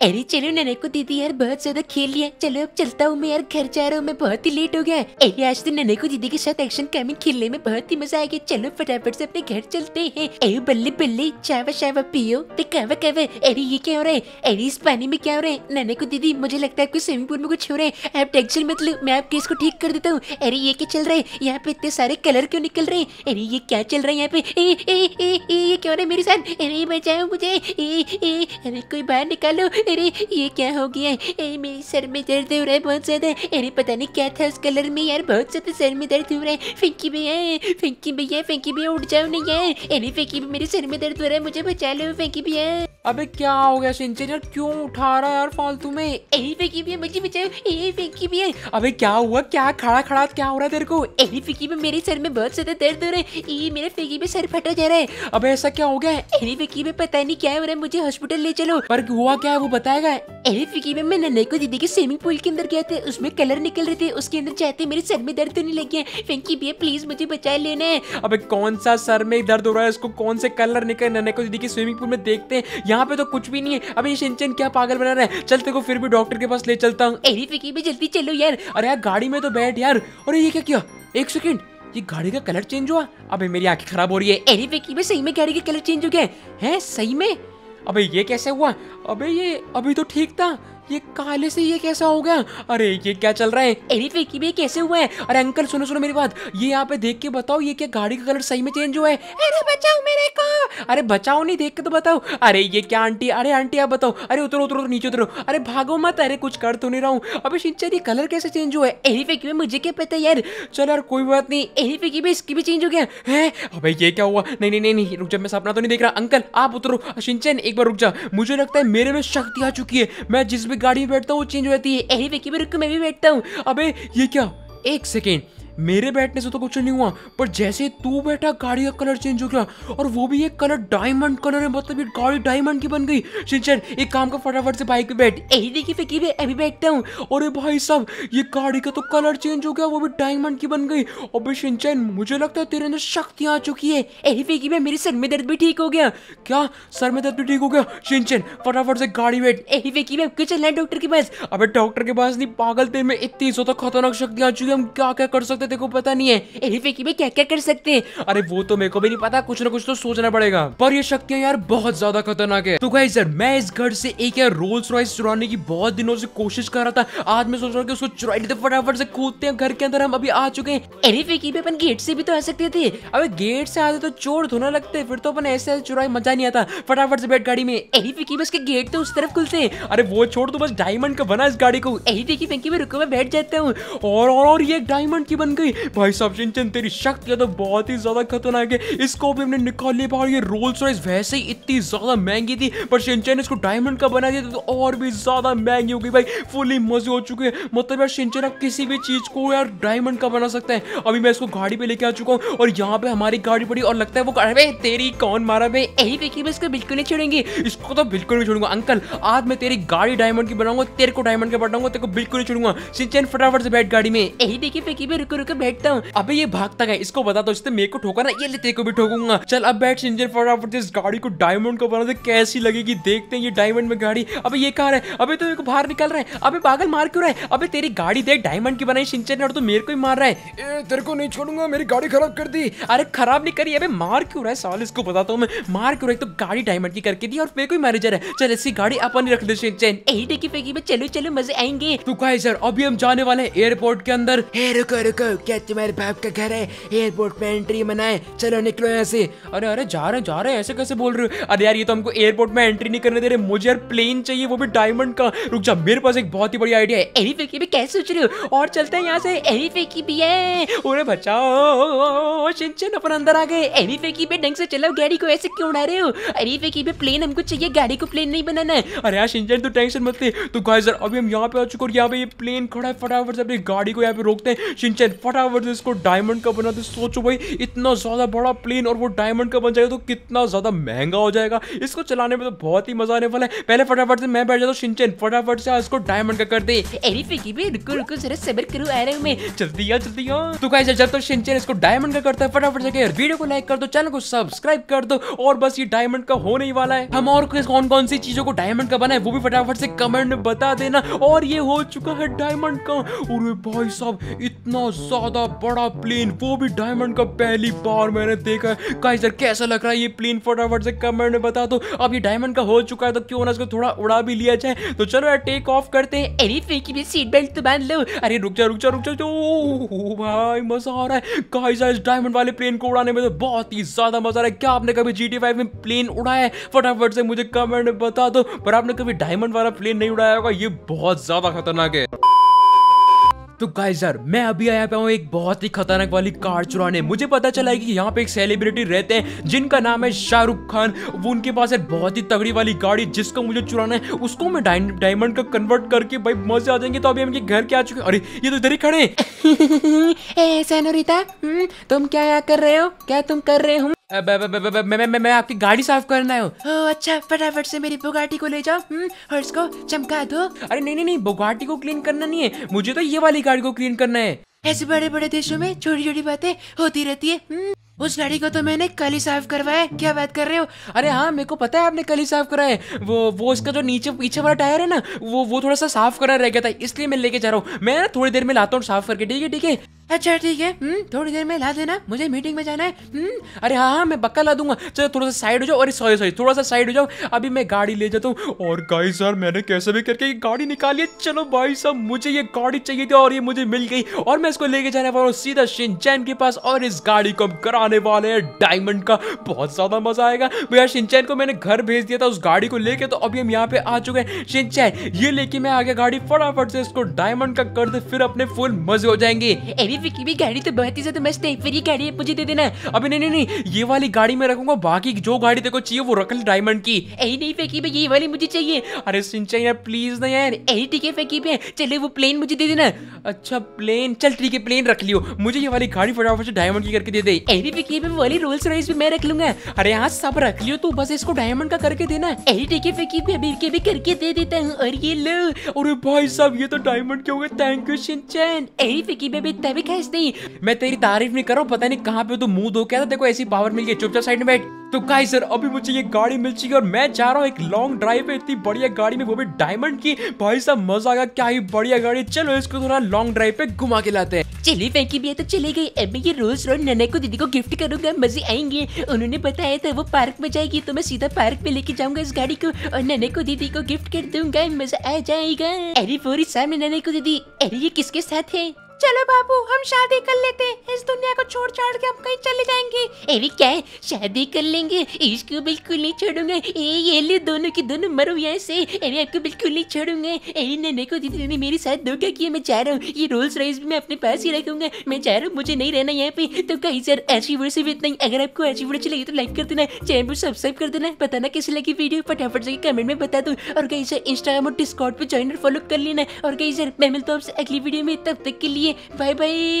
अरे चलो नने को दीदी यार बहुत ज़्यादा खेल लिया चलो अब चलता हूँ मैं यार घर जा रहा हूँ मैं बहुत ही लेट हो गया अरे आज तो नने को दीदी के साथ एक्शन कैमिंग खेलने में बहुत ही मज़ा आ गया चलो फटाफट से अपने घर चलते हैं। अरे बल्ले बल्ले चावा चावा पियो तो कावा कावा अरे ये क्या हो रहा है? अरे इस पानी में क्या हो रहा है? नने को दीदी मुझे लगता है आपको स्विमिंग पूल में कुछ हो रहा है। आप टेंशन मत लो मैं आपके इसको ठीक कर देता हूँ। अरे ये क्या चल रहा है? यहाँ पे इतने सारे कलर क्यों निकल रहे हैं? अरे ये क्या चल रहा है यहाँ पे? ये क्यों रहा है मेरे साथ? अरे बचाओ मुझे। ए, अरे कोई बाहर निकालो। अरे ये क्या हो गया ए, मेरे सर में दर्द हो रहा है बहुत ज़्यादा। अरे पता नहीं क्या था उस कलर में यार बहुत ज़्यादा सर में दर्द हो रहा है। फिंकी भैया फिंकी भैया फिंकी भैया उठ जाओ नहीं यार अरे फिंकी मेरे सर में दर्द हो रहा है मुझे बचा लो फेंकी भैया। अबे क्या हो गया सिंचन यार? क्यों उठा रहा है यार फालतू में? अरे फेंकी भैया मुझे बचाओ ए फेंकी भैया अबे क्या हुआ? क्या खड़ा खड़ा क्या हो रहा है तेरे को? अरे फेंकी भैया मेरे सर में बहुत ज़्यादा दर्द हो रहा है। ये मेरे फेंकी भैया सर फटा जा रहा है। अबे ऐसा क्या हो गया? है अरे फेंकी भैया पता नहीं क्या हो रहा है मुझे हॉस्पिटल ले चलो। पर हुआ क्या है वो बताएगा? अरे फिकी में मैं नन्हे को दीदी के स्विमिंग पूल के अंदर गया था उसमें कलर निकल रहे थे उसके अंदर चाहते मेरे सर में दर्द नहीं लग गया। फेंकी भैया प्लीज़ मुझे बचा लेना है। अबे कौन सा सर में दर्द हो रहा है? इसको कौन से कलर निकल नन्हे को दीदी की स्विमिंग पूल में देखते हैं। यहाँ पे तो कुछ भी नहीं है। अभी सिंचन क्या पागल बना रहा है? चल तेरे को फिर भी डॉक्टर के पास ले चलता हूँ। अरे फिकी भी जल्दी चलो यार। अरे यार गाड़ी में तो बैठ यार। अरे ये क्या किया? एक सेकेंड। ये गाड़ी का कलर चेंज हुआ? अबे मेरी आँखें खराब हो रही है। अरे फिकी भी सही में गाड़ी का कलर चेंज हो गया हैं सही में? अबे ये कैसे हुआ? अबे ये अभी तो ठीक था। ये काले से ये कैसा हो गया? अरे ये क्या चल रहा है? अरे फेंकी में कैसे हुआ है अरे अंकल सुनो सुनो मेरी बात। ये यहाँ पे देख के बताओ ये क्या गाड़ी का कलर सही में चेंज हुआ है? अरे बचाओ मेरे को। अरे बचाओ नहीं देख के तो बताओ। अरे ये क्या आंटी अरे आंटी आप बताओ। अरे उतरो उतरो नीचे उतरो। अरे भागो मत अरे कुछ कर तो नहीं रहा हूँ। अबे शिंचर ये कलर कैसे चेंज हुआ है? अरे फेंकी में मुझे क्या पता यार? चल यार कोई बात नहीं। अरे फेंकी में इसकी भी चेंज हो गया। है? अबे ये क्या हुआ? नहीं नहीं नहीं नहीं रुक जा मैं सपना तो नहीं देख रहा। अंकल आप उतरो। शिंचन एक बार रुक जा। मुझे लगता है मेरे में शक्ति आ चुकी है। मैं जिस भी गाड़ी में बैठता हूँ चेंज हो जाती है। अरे विक्की में रुक मैं भी बैठता हूँ। अबे, ये क्या? एक सेकेंड। मेरे बैठने से तो कुछ नहीं हुआ, पर जैसे तू बैठा, गाड़ी का कलर चेंज हो गया, और वो भी एक कलर डायमंड कलर है मतलब ये गाड़ी डायमंड की बन गई। शिंचन एक काम का फटाफट से बाइक पे बैठ। यही देखिए फिकी में अभी बैठता हूँ। अरे भाई साहब, ये गाड़ी का तो कलर चेंज हो गया, वो भी डायमंड की बन गई। अबे शिंचन मुझे लगता है तेरे अंदर शक्ति आ चुकी है। यही फिकी में मेरे सर में दर्द भी ठीक हो गया। क्या? सर में दर्द भी ठीक हो गया? शिंचन फटाफट से गाड़ी बैठ। यही फिकी में आपको चलना है डॉक्टर के पास। अबे डॉक्टर के पास नहीं, पागल तेरे में इतनी ज़्यादा खतरनाक शक्ति आ चुकी है, हम क्या क्या कर सकते तेरे को पता नहीं है। अरे फेंकी में क्या क्या कर सकते हैं? अरे, वो तो मेरे को भी नहीं पता। कुछ ना कुछ तो सोचना पड़ेगा। पर ये शक्तियाँ यार बहुत ज़्यादा खतरनाक है। तो गाइस यार मैं इस घर से एक यार रोल्स रॉयस चुराने की बहुत दिनों से कोशिश कर रहा था। आज मैं सोच रहा हूँ कि उसको चुरा लेते फटाफट से कूदते हैं। घर के अंदर हम अभी आ चुके हैं। अरे फेंकी में अपन गेट से भी तो आ सकते थे। अबे गेट से आते तो चोर धोना लगते। फिर तो अपन ऐसे ऐसे चुराई, मज़ा नहीं आता। फटाफट से बैठ गाड़ी में। अरे फेंकी में उसके गेट तो उस तरफ़ खुलते हैं। अरे, वो छोड़ तो बस डायमंड का बना इस गाड़ी को। अरे फेंकी में रुको, मैं बैठ जाता हूँ। और और ये डायमंड की बन गई। भाई साहब सिंचन तेरी शक्ति तो बहुत ही ज़्यादा खतरनाक है। इसको भी हमने निकाल लिया बाहर ये रोल्स रॉयस वैसे ही इतनी ज़्यादा महँगी थी, पर शिनचैन ने इसको डायमंड का बना दिया तो और भी ज़्यादा महँगी हो गई। भाई फुली मज़े हो चुके हैं। मतलब यार, शिनचैन अब किसी भी चीज़ को यार डायमंड का बना सकता है। अभी मैं इसको गाड़ी पे लेके आ चुका हूँ, और यहाँ पे हमारी गाड़ी पड़ी, और लगता है वो अरे तेरी कौन मारा? भाई अरे फेंकी में इसको बिल्कुल नहीं छोड़ेंगे। इसको तो बिल्कुल नहीं छोड़ूँगा। अंकल, आज मैं तेरी गाड़ी डायमंड की बनाऊँगा तेरे को डायमंड का बनाऊँगा, तेरे को बिल्कुल नहीं छोड़ूँगा। सिंचन फटाफट से बैठ गाड़ी में। अरे देखिए फेंकी, में रुको। रुको बैठता हूँ। अबे, ये भागता है इसको बता दो इसने मेरे को ठोका ना, ये तेरे को भी ठोकूँगा। चल, अब बैठ इंजन फटाफट इस गाड़ी को डायमंड को बना दे, कैसी लगेगी? देखते हैं ये डायमंड में गाड़ी। अबे, ये कार है। अबे तो मेरे को बाहर निकल रहा है। अबे, पागल मार क्यों रहा है? अबे, तेरी गाड़ी देख डायमंड की बनाई सिंचन और तो मेरे को ही मार रहा है। तेरे को नहीं छोड़ूँगा, मेरी गाड़ी खराब कर दी। अरे, खराब नहीं करी, अबे, मार क्यों रहा है? साल, इसको बताता हूँ मैं। मार क्यों रहा है? तो गाड़ी डायमंड की करके दी, और मेरे को ही मैनेजर है। चल, ऐसी गाड़ी अपन रख दे सिंचन अरे देखिए फेंकी, में चलो चलो, मज़े आएँगे। तो कहे सर? अभी हम जाने वाले हैं एयरपोर्ट के अंदर। रुको रुको क्या तुम्हारे बाप का घर है? एयरपोर्ट में एंट्री मनाए। चलो निकलो यहाँ से। अरे अरे, जा रहे जा रहे ऐसे कैसे बोल रहे हो? अरे यार, ये तो हमको एयरपोर्ट में एंट्री नहीं करने दे रहे। मुझे यार प्लेन चाहिए, वो भी डायमंड का। रुक जा, मेरे पास एक बहुत ही बड़ी आइडिया है। अरे फेंकी में कैसे सोच रहे हो? और चलते हैं यहाँ से। अरे फेंकी भी है। अरे बचाओ शिनचन अपन अंदर आ गए। अरे फेंकी पे ढंग से चलाओ गाड़ी को ऐसे क्यों उड़ा रहे हो? अरे फेंकी पे प्लेन हमको चाहिए, गाड़ी को प्लेन नहीं बनाना है। अरे यार शिनचन तू टेंशन मत ले। तो गाइस सर अभी हम यहाँ पे आ चुके और यहाँ पे ये प्लेन खड़ा है फटाफट से अपनी गाड़ी को यहाँ पे रोकते हैं। शिनचन फटाफट से इसको डायमंड का बनाते सोचो भाई इतना ज़्यादा बड़ा प्लेन और वो डायमंड का बन जाएगा तो कितना ज़्यादा महँगा हो जाएगा। इसको चलाने में तो बहुत ही मज़ा आने वाला है। पहले फटाफट से मैं बैठ जाता हूँ शिनचैन फटाफट से इसको डायमंड का कर दे। अरे फिकी भी रुको रुको जरा सबर करो आ रहा हूँ मैं। जल्दी आ जल्दी आ तो गाइस जब तो शिनचैन इसको डायमंड का करता है फटाफट से यार वीडियो को लाइक कर दो चैनल को सब्सक्राइब कर दो और बस ये डायमंड का होने ही वाला है। हम और कौन कौन सी चीज़ों को डायमंड का बना है वो भी फटाफट से कमेंट में बता देना। और ये हो चुका है डायमंड का। अरे भाई साहब इतना ज़्यादा बड़ा प्लेन वो भी डायमंड का पहली बार मैंने देखा है। गाइस यार, कैसा लग रहा है ये प्लेन फटाफट से कमेंट में बता दो। अब ये डायमंड का हो चुका है तो क्यों ना इसको थोड़ा उड़ा भी लिया जाए? तो चलो यार टेक ऑफ़ करते हैं। अरे भी सीट बेल्ट तो बाँध लो। अरे, रुक जा रुक जा रुक जा ओ भाई, मज़ा आ रहा है। गाइस इस डायमंड वाले प्लेन को उड़ाने में तो बहुत ही ज़्यादा मज़ा आ रहा है। क्या आपने कभी जी में प्लेन उड़ाया है? फटाफट से मुझे कमेंट में बता दो। पर आपने कभी डायमंड वाला प्लेन नहीं उड़ाया होगा? ये बहुत ज़्यादा खतरनाक है। तो गाइस यार, मैं अभी आया पे हूँ एक बहुत ही खतरनाक वाली कार चुराने। मुझे पता चला है कि यहाँ पे एक सेलिब्रिटी रहते हैं, जिनका नाम है शाहरुख खान। वो उनके पास है बहुत ही तगड़ी वाली गाड़ी जिसको मुझे चुराना है, उसको मैं डायमंड का कन्वर्ट करके भाई मज़े आ जाएँगे तो अभी हम घर के आ चुके अरे, ये तो इधर ही खड़े ए तुम क्या यहाँ कर रहे हो? क्या तुम कर रहे हो? मैं आपकी गाड़ी साफ़ करना है। ओ अच्छा फटाफट से मेरी बुगाटी को ले जाओ। और इसको चमका दो। अरे नहीं नहीं नहीं बुगाटी को क्लीन करना नहीं है। मुझे तो ये वाली गाड़ी को क्लीन करना है। ऐसे बड़े बड़े देशों में छोटी छोटी बातें होती रहती है। उस गाड़ी को तो मैंने कल ही साफ़ करवाया क्या बात कर रहे हो? अरे हाँ मेरे को पता है आपने कल ही साफ़ कराया वो वो इसका जो नीचे पीछे वाला टायर है ना वो वो थोड़ा सा साफ़ करा रह गया था इसलिए मैं लेके जा रहा हूँ। मैं ना थोड़ी देर में लाता हूँ साफ़ करके ठीक है ठीक है? अच्छा ठीक है। हम्म थोड़ी देर में ला देना मुझे मीटिंग में जाना है। हम्म। अरे हाँ हाँ मैं पक्का ला दूँगा। चलो थोड़ा सा साइड हो जाओ। अरे सॉरी सॉरी थोड़ा सा साइड हो जाओ। अभी मैं गाड़ी ले जाता हूँ। और गाई सर मैंने कैसे भी करके ये गाड़ी निकाली है। चलो भाई साहब मुझे ये गाड़ी चाहिए थी और ये मुझे मिल गई। और मैं इसको लेके जाने वाला हूँ सीधा शिनचैन के पास और इस गाड़ी को हम कराने वाले हैं। डायमंड का बहुत ज़्यादा मज़ा आएगा। भैया शिनचैन को मैंने घर भेज दिया था उस गाड़ी को लेके तो अभी हम यहाँ पे आ चुके हैं। शिनचैन ये लेके मैं आगे गाड़ी फटाफट से इसको डायमंड का कर दे फिर अपने फुल मज़े हो जाएँगे। अरे विकी भी गाड़ी तो बहुत ही ज़्यादा मस्त है। फिर ये गाड़ी मुझे दे देना। अभी नहीं नहीं नहीं ये वाली गाड़ी में रखूँगा बाकी जो गाड़ी देखो चाहिए वो रख ले डायमंड की। ऐ नहीं फेंकी भाई ये वाली मुझे चाहिए। अरे सिंचाई यार प्लीज़ ना यार। ऐ ठीक है फेंकी पे चले वो प्लेन मुझे दे देना। अच्छा प्लेन चल ठीक है प्लेन रख लियो। मुझे ये वाली गाड़ी फटाफट से डायमंड की करके दे दे। ऐ फेंकी पे वाली रोल्स रॉयस भी मैं रख लूँगा। अरे यहाँ सब रख लियो, तू बस इसको डायमंड का करके देना। ऐ ठीक फेंकी अभी के भी करके दे देता हूँ, और ये लो। अरे भाई साहब, ये तो डायमंड के हो गए। थैंक यू शिनचैन ऐ फेंकी पे तभी खास नहीं। मैं तेरी तारीफ़ नहीं कर रहा हूँ, पता नहीं कहाँ पे तो मुँह धो क्या था देखो ऐसी पावर मिल गई, चुपचाप साइड में बैठ। तो गाई सर अभी मुझे ये गाड़ी मिल चुकी है, और मैं जा रहा हूँ एक लॉन्ग ड्राइव पे, इतनी बढ़िया गाड़ी में, वो भी डायमंड की। भाई साहब, मज़ा आ गया, क्या ही बढ़िया गाड़ी। चलो, इसको थोड़ा लॉन्ग ड्राइव पे घुमा के लाते हैं। चलिए फैंकी भी है तो चले गई अब मैं ये रोज रोज नन्हे को, दीदी को गिफ्ट करूँगा, मज़े आएँगे। उन्होंने बताया था, वो पार्क में जाएगी तो मैं सीधा पार्क में लेके जाऊँगा इस गाड़ी को, और नन्हे को, दीदी को गिफ्ट कर दूँगा। मज़ा आ जाएगा। अरे पूरी सामने नन्हे को, दीदी। अरे, ये किसके साथ है? चलो बाबू, हम शादी कर लेते हैं। इस दुनिया को छोड़ छाड़ के हम कहीं चले जाएँगे। अरे क्या है? शादी कर लेंगे? इसको बिल्कुल नहीं छोड़ूँगा। ए, ये ले, दोनों की दोनों मरो यहाँ से। अरे आपको बिल्कुल नहीं छोड़ूँगा। अरे नन्हे को दीदी ने मेरे साथ धोखा किया, मैं चाह रहा हूँ। ये रोल्स राइस भी मैं अपने पास ही रखूँगा। मैं चाह रहा हूँ मुझे नहीं रहना यहाँ पे। तो कहीं सर, ऐसी वीडियो से भी इतना ही। अगर आपको ऐसी वीडियो अच्छी लगी तो लाइक कर देना। चैनल को सब्सक्राइब कर देना। बताना कैसी लगी वीडियो, फटाफट से कमेंट में बता दो। और कहीं सर इंस्टाग्राम और डिस्कॉर्ड पर ज्वाइन फॉलो कर लेना। और कहीं सर, मैं मिलता हूँ आपसे अगली वीडियो में। तब तक के लिए バイバイ